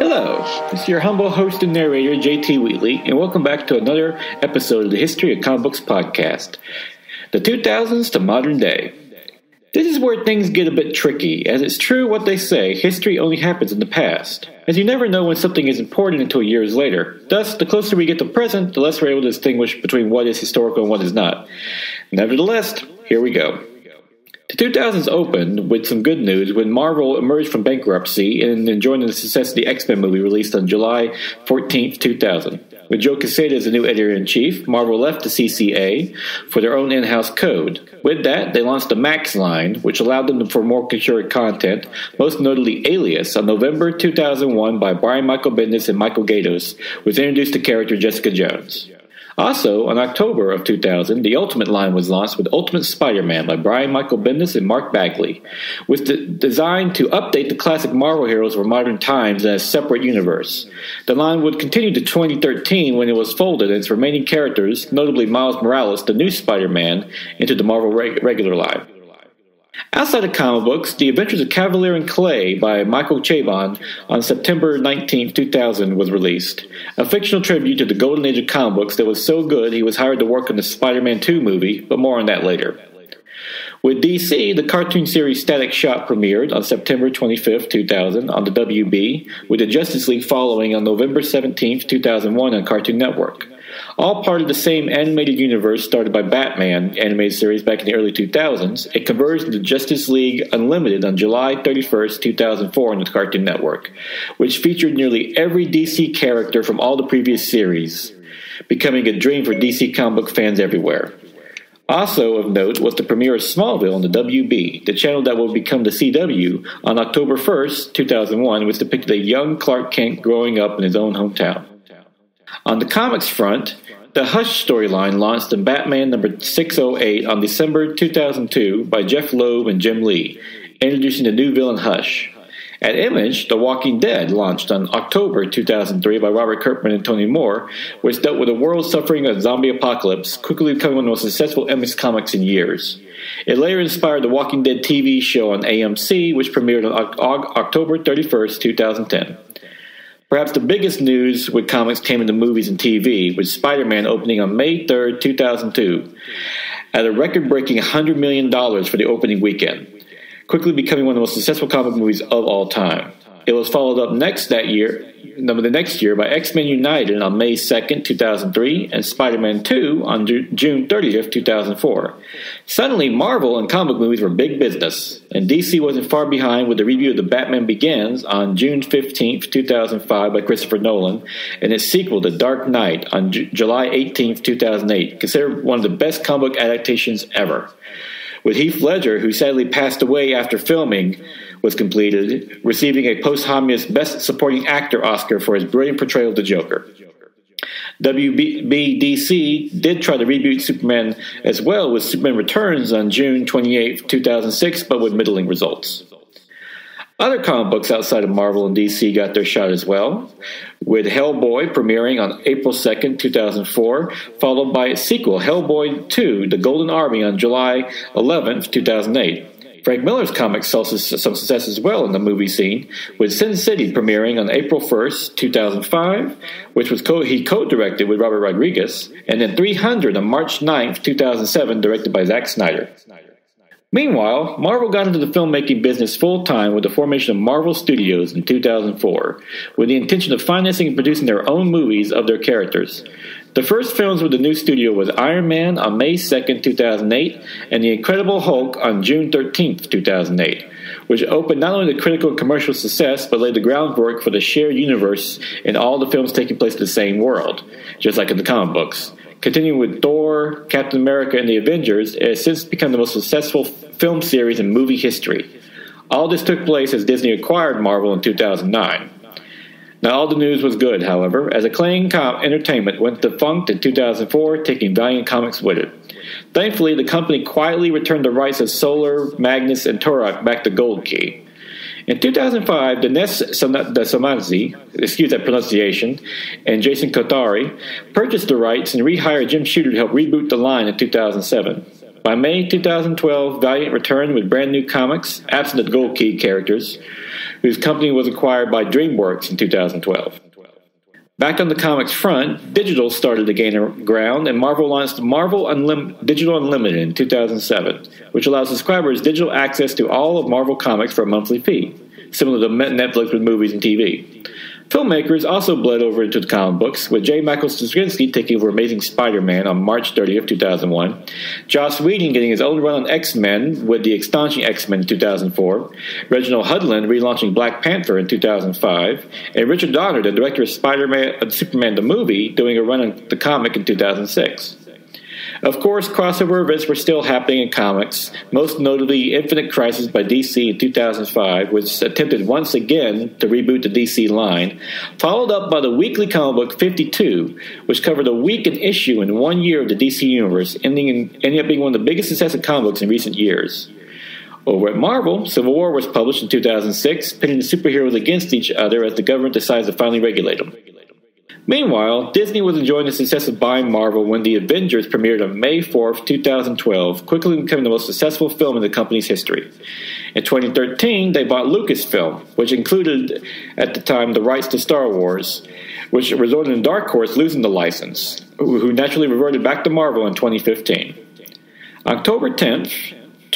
Hello, this is your humble host and narrator, JT Wheatley, and welcome back to another episode of the History of Comic Books podcast, the 2000s to modern day. This is where things get a bit tricky, as it's true what they say history only happens in the past, as you never know when something is important until years later. Thus, the closer we get to present, the less we're able to distinguish between what is historical and what is not. Nevertheless, here we go. The 2000s opened with some good news when Marvel emerged from bankruptcy and enjoying the success of the X Men movie released on July 14, 2000. With Joe Quesada as the new editor in chief, Marvel left the CCA for their own in house code. With that, they launched the Max line, which allowed them for more curated content, most notably Alias, on November 2001 by Brian Michael Bendis and Michael Gaydos, which introduced the character Jessica Jones. Also, in October of 2000, the Ultimate line was launched with Ultimate Spider-Man by Brian Michael Bendis and Mark Bagley, with the design to update the classic Marvel heroes for modern times in a separate universe. The line would continue to 2013 when it was folded and its remaining characters, notably Miles Morales, the new Spider-Man, into the Marvel reg- regular line. Outside of comic books, The Adventures of Kavalier and Clay by Michael Chabon on September 19, 2000 was released. A fictional tribute to the golden age of comic books that was so good he was hired to work on the Spider-Man 2 movie, but more on that later. With DC, the cartoon series Static Shock premiered on September 25, 2000 on the WB, with the Justice League following on November 17, 2001 on Cartoon Network. All part of the same animated universe started by Batman animated series back in the early 2000s, it converged into Justice League Unlimited on July 31st, 2004 on the Cartoon Network, which featured nearly every DC character from all the previous series, becoming a dream for DC comic book fans everywhere. Also of note was the premiere of Smallville on the WB, the channel that will become the CW, on October 1st, 2001, which depicted a young Clark Kent growing up in his own hometown. On the comics front, the Hush storyline launched in Batman number 608 on December 2002 by Jeph Loeb and Jim Lee, introducing the new villain Hush. At Image, The Walking Dead launched on October 2003 by Robert Kirkman and Tony Moore, which dealt with a world suffering a zombie apocalypse, quickly becoming one of the most successful Image comics in years. It later inspired The Walking Dead TV show on AMC, which premiered on October 31st, 2010. Perhaps the biggest news with comics came in the movies and TV, with Spider Man opening on May 3rd, 2002, at a record breaking $100 million for the opening weekend quickly becoming one of the most successful comic movies of all time. It was followed up next that year, no, the next year, by X Men United on May 2nd, 2003, and Spider Man 2 on June 30th, 2004. Suddenly, Marvel and comic movies were big business, and DC wasn't far behind with the review of The Batman Begins on June 15th, 2005, by Christopher Nolan, and its sequel, The Dark Knight, on J- July 18th, 2008, considered one of the best comic adaptations ever with Heath Ledger, who sadly passed away after filming was completed, receiving a posthumous Best Supporting Actor Oscar for his brilliant portrayal of the Joker. WBDC did try to reboot Superman as well with Superman Returns on June 28, 2006, but with middling results. Other comic books outside of Marvel and DC got their shot as well, with Hellboy premiering on April 2nd, 2004, followed by its sequel, Hellboy 2 The Golden Army, on July 11th, 2008. Frank Miller's comics saw some success as well in the movie scene, with Sin City premiering on April 1st, 2005, which was co- he co-directed with Robert Rodriguez, and then 300 on March 9th, 2007, directed by Zack Snyder. Meanwhile, Marvel got into the filmmaking business full time with the formation of Marvel Studios in 2004, with the intention of financing and producing their own movies of their characters. The first films with the new studio was Iron Man on May 2, 2008, and The Incredible Hulk on June 13, 2008, which opened not only the critical and commercial success, but laid the groundwork for the shared universe in all the films taking place in the same world, just like in the comic books. Continuing with Thor, Captain America, and the Avengers, it has since become the most successful film series in movie history. All this took place as Disney acquired Marvel in 2009. Not all the news was good, however, as Acclaim Entertainment went defunct in 2004, taking Valiant Comics with it. Thankfully, the company quietly returned the rights of Solar, Magnus, and Turok back to Gold Key. In 2005, Dinesh Samazzi, excuse that pronunciation, and Jason Kothari purchased the rights and rehired Jim Shooter to help reboot the line in 2007. By May 2012, Valiant returned with brand new comics, absent the Gold Key characters, whose company was acquired by DreamWorks in 2012. Back on the comics front, digital started to gain ground, and Marvel launched Marvel Unlim- Digital Unlimited in 2007, which allows subscribers digital access to all of Marvel comics for a monthly fee, similar to Netflix with movies and TV. Filmmakers also bled over into the comic books, with J. Michael Straczynski taking over Amazing Spider-Man on March 30th, 2001, Joss Whedon getting his own run on X-Men with the Astonishing X-Men in 2004, Reginald Hudlin relaunching Black Panther in 2005, and Richard Donner, the director of Spider-Man, uh, Superman the movie, doing a run on the comic in 2006. Of course, crossover events were still happening in comics, most notably Infinite Crisis by DC in 2005, which attempted once again to reboot the DC line, followed up by the weekly comic book 52, which covered a week and issue in one year of the DC Universe, ending in, ending up being one of the biggest success of comic books in recent years. Over at Marvel, Civil War was published in 2006, pitting the superheroes against each other as the government decides to finally regulate them. Meanwhile, Disney was enjoying the success of buying Marvel when The Avengers premiered on May 4, 2012, quickly becoming the most successful film in the company's history. In 2013, they bought Lucasfilm, which included at the time the rights to Star Wars, which resulted in Dark Horse losing the license, who naturally reverted back to Marvel in 2015. October 10th,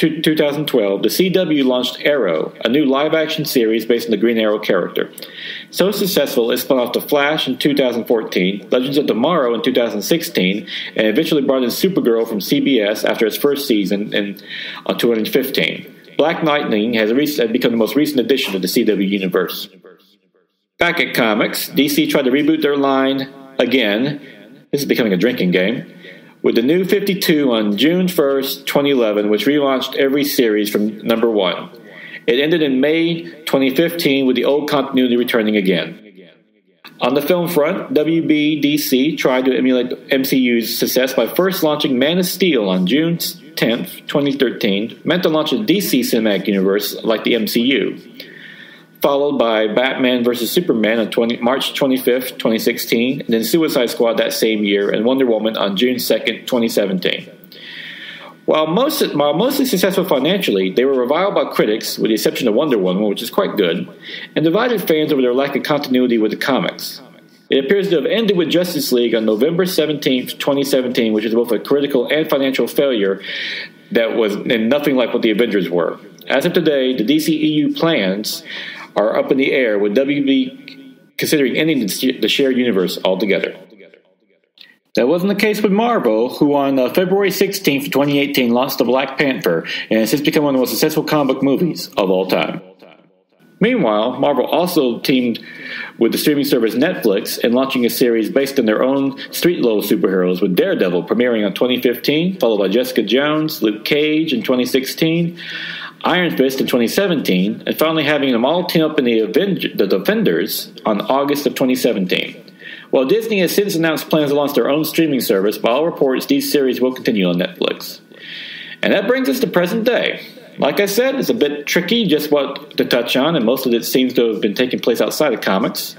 2012, the CW launched Arrow, a new live action series based on the Green Arrow character. So successful, it spun off The Flash in 2014, Legends of Tomorrow in 2016, and eventually brought in Supergirl from CBS after its first season in uh, 2015. Black Lightning has, has become the most recent addition to the CW universe. Back at comics, DC tried to reboot their line again. This is becoming a drinking game with the new 52 on June 1st, 2011, which relaunched every series from number one. It ended in May 2015 with the old continuity returning again. On the film front, WBDC tried to emulate MCU's success by first launching Man of Steel on June 10, 2013, meant to launch a DC cinematic universe like the MCU followed by Batman vs. Superman on 20, March 25th, 2016, and then Suicide Squad that same year, and Wonder Woman on June 2nd, 2017. While, most, while mostly successful financially, they were reviled by critics, with the exception of Wonder Woman, which is quite good, and divided fans over their lack of continuity with the comics. It appears to have ended with Justice League on November 17, 2017, which is both a critical and financial failure that was nothing like what the Avengers were. As of today, the DCEU plans are up in the air, with WB considering ending the shared universe altogether. That wasn't the case with Marvel, who on uh, February 16th, 2018, launched The Black Panther and has since become one of the most successful comic book movies of all time. Meanwhile, Marvel also teamed with the streaming service Netflix in launching a series based on their own street level superheroes, with Daredevil premiering in 2015, followed by Jessica Jones, Luke Cage in 2016, Iron Fist in 2017, and finally having them all team up in the, Avenger, the Defenders on August of 2017. While Disney has since announced plans to launch their own streaming service, by all reports, these series will continue on Netflix. And that brings us to present day. Like I said, it's a bit tricky just what to touch on, and most of it seems to have been taking place outside of comics.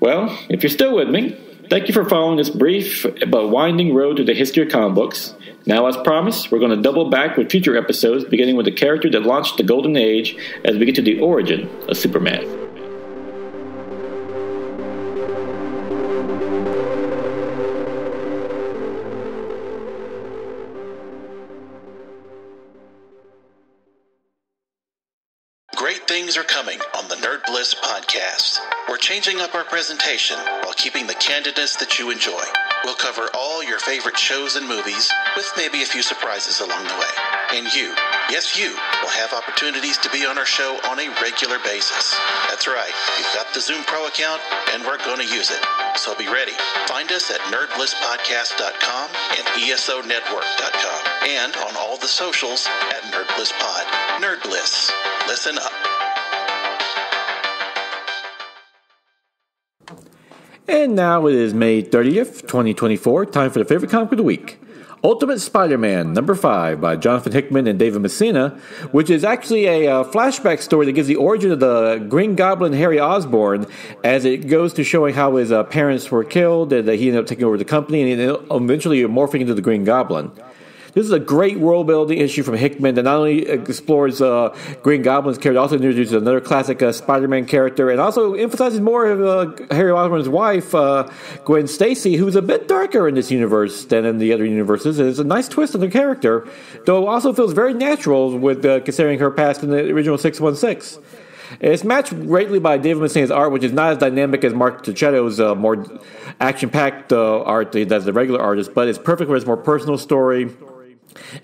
Well, if you're still with me, thank you for following this brief but winding road to the history of comic books. Now, as promised, we're going to double back with future episodes, beginning with the character that launched the Golden Age as we get to the origin of Superman. Changing up our presentation while keeping the candidness that you enjoy. We'll cover all your favorite shows and movies, with maybe a few surprises along the way. And you, yes, you, will have opportunities to be on our show on a regular basis. That's right, you've got the Zoom Pro account, and we're going to use it. So be ready. Find us at nerdblisspodcast.com and esonetwork.com, and on all the socials at NerdBlissPod. Nerd Bliss. Listen up. And now it is May 30th, 2024. Time for the favorite comic of the week. Ultimate Spider-Man number 5 by Jonathan Hickman and David Messina, which is actually a uh, flashback story that gives the origin of the Green Goblin Harry Osborn as it goes to showing how his uh, parents were killed and that he ended up taking over the company and eventually morphing into the Green Goblin. This is a great world building issue from Hickman that not only explores uh, Green Goblin's character, also introduces another classic uh, Spider Man character, and also emphasizes more of uh, Harry Osborn's wife, uh, Gwen Stacy, who's a bit darker in this universe than in the other universes. And it's a nice twist on the character, though it also feels very natural with uh, considering her past in the original 616. It's matched greatly by David Messina's art, which is not as dynamic as Mark Checchetto's uh, more action-packed uh, art as the regular artist, but it's perfect for his more personal story.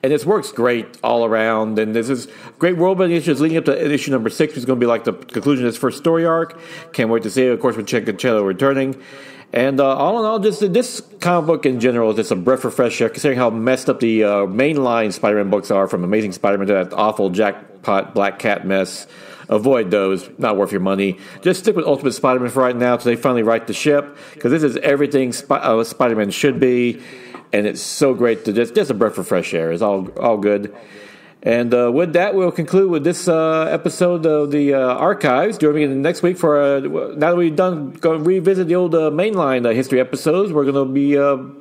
And this works great all around. And this is great world building issues leading up to issue number six, which is going to be like the conclusion of this first story arc. Can't wait to see it, of course, with Checchetto returning. And uh, all in all, just this comic book in general is just a breath of fresh air, considering how messed up the uh, mainline Spider-Man books are, from Amazing Spider-Man to that awful jackpot Black Cat mess. Avoid those; not worth your money. Just stick with Ultimate Spider-Man for right now, until they finally right the ship, because this is everything Sp- uh, Spider-Man should be, and it's so great to just just a breath of fresh air. It's all all good. And uh, with that, we'll conclude with this uh, episode of the uh, archives. Join me next week for uh, now that we've done go revisit the old uh, mainline uh, history episodes. We're going to be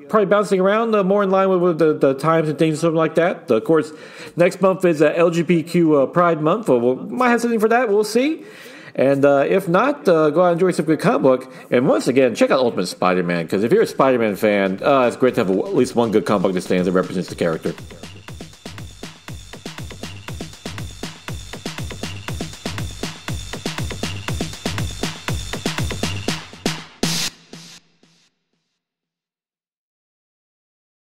probably bouncing around more in line with, with the, the, times and things, something like that. of course, next month is LGBTQ Pride Month. we we'll, might have something for that. We'll see. And uh, if not, uh, go out and enjoy some good comic book. And once again, check out Ultimate Spider-Man because if you're a Spider-Man fan, uh, it's great to have at least one good comic book that stands and represents the character.